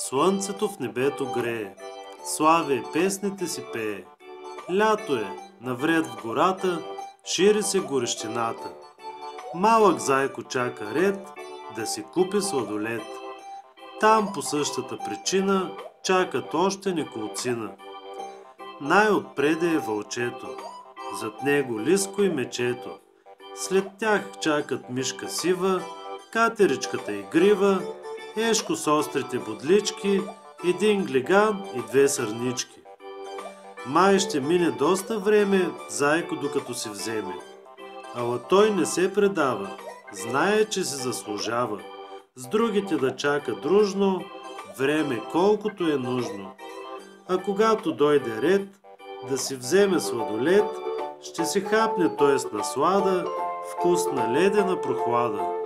Слънцето в небето грее, славе песните си пее. Лято е, навред в гората, шири се горещината. Малък зайко чака ред да си купи сладолет. Там по същата причина чакат още неколцина. Най-отпреде е вълчето, зад него лиско и мечето. След тях чакат мишка сива, катеричката игрива, ешко с острите бодлички, един глиган и две сърнички. Май ще мине доста време, зайко докато си вземе. Ала той не се предава, знае, че се заслужава. С другите да чака дружно, време колкото е нужно. А когато дойде ред да си вземе сладолет, ще си хапне с наслада, вкусна ледена прохлада.